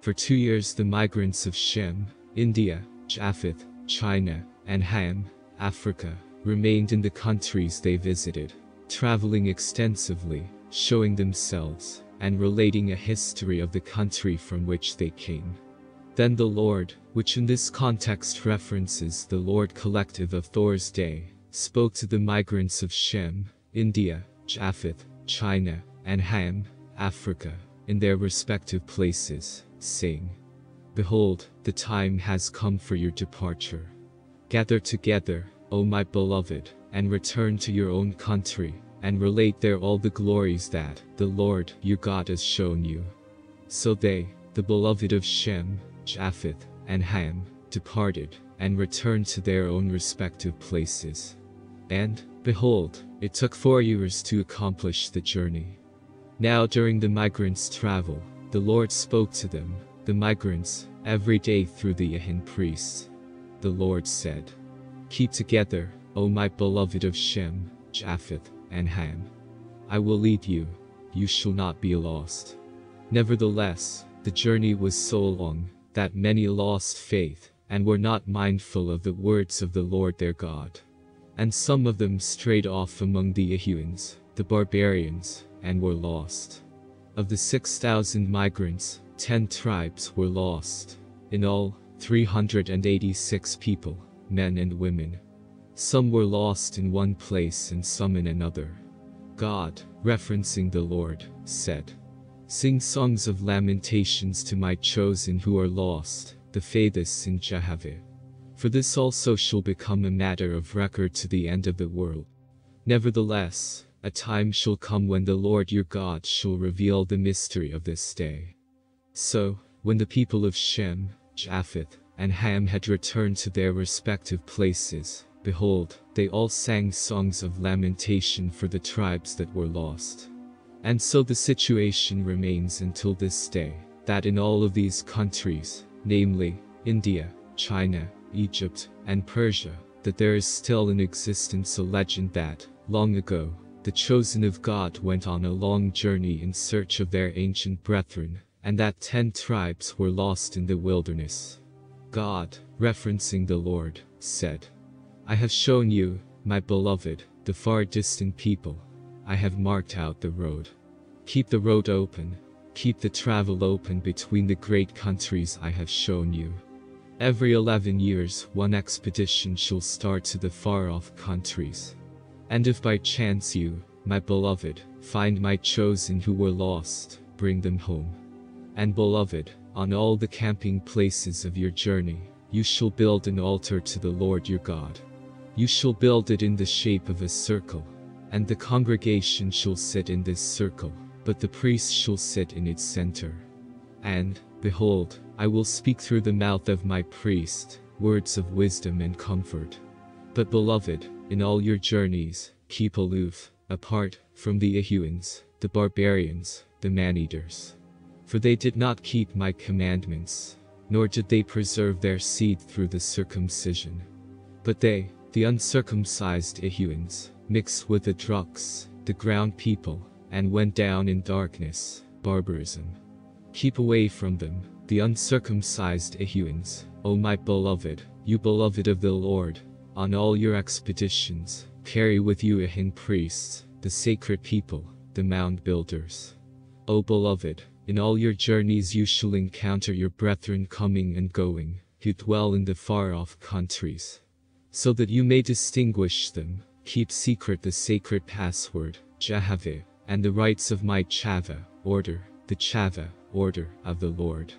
For two years the migrants of Shem, India, Japheth, China, and Ham, Africa, remained in the countries they visited, traveling extensively, showing themselves, and relating a history of the country from which they came. Then the Lord, which in this context references the Lord collective of Thor's day, spoke to the migrants of Shem, India, Japheth, China, and Ham, Africa, in their respective places, saying, Behold, the time has come for your departure. Gather together, O my beloved, and return to your own country, and relate there all the glories that the Lord your God has shown you. So they, the beloved of Shem, Japheth, and Ham, departed, and returned to their own respective places. And, behold, it took four years to accomplish the journey. Now during the migrants' travel, the Lord spoke to them, the migrants, every day through the Ihin priests. The Lord said, Keep together, O my beloved of Shem, Japheth, and Ham. I will lead you, you shall not be lost. Nevertheless, the journey was so long, that many lost faith, and were not mindful of the words of the Lord their God. And some of them strayed off among the Ahuans, the barbarians, and were lost. Of the 6,000 migrants, 10 tribes were lost. In all, 386 people, men and women. Some were lost in one place and some in another. God, referencing the Lord, said, Sing songs of lamentations to my chosen who are lost, the faiths in Jehovah. For this also shall become a matter of record to the end of the world. Nevertheless, a time shall come when the Lord your God shall reveal the mystery of this day. So, when the people of Shem, Japheth, and Ham had returned to their respective places, behold, they all sang songs of lamentation for the tribes that were lost. And so the situation remains until this day, that in all of these countries, namely, India, China, Egypt, and Persia, that there is still in existence a legend that, long ago, the chosen of God went on a long journey in search of their ancient brethren, and that ten tribes were lost in the wilderness. God, referencing the Lord, said, I have shown you, my beloved, the far distant people. I have marked out the road. Keep the road open, keep the travel open between the great countries I have shown you. Every eleven years one expedition shall start to the far-off countries. And if by chance you, my beloved, find my chosen who were lost, bring them home. And beloved, on all the camping places of your journey, you shall build an altar to the Lord your God. You shall build it in the shape of a circle, and the congregation shall sit in this circle, but the priest shall sit in its center. And, behold, I will speak through the mouth of my priest, words of wisdom and comfort. But beloved, in all your journeys, keep aloof, apart, from the Ahuans, the barbarians, the man-eaters. For they did not keep my commandments, nor did they preserve their seed through the circumcision. But they, the uncircumcised Ahuans, mixed with the Druks, the ground people, and went down in darkness, barbarism. Keep away from them, the uncircumcised Ahuans, O my beloved, you beloved of the Lord, on all your expeditions, carry with you Ihin priests, the sacred people, the mound builders. O beloved, in all your journeys you shall encounter your brethren coming and going, who dwell in the far-off countries. So that you may distinguish them, keep secret the sacred password, Jehovah, and the rites of my Chava, order, the Chava, order of the Lord.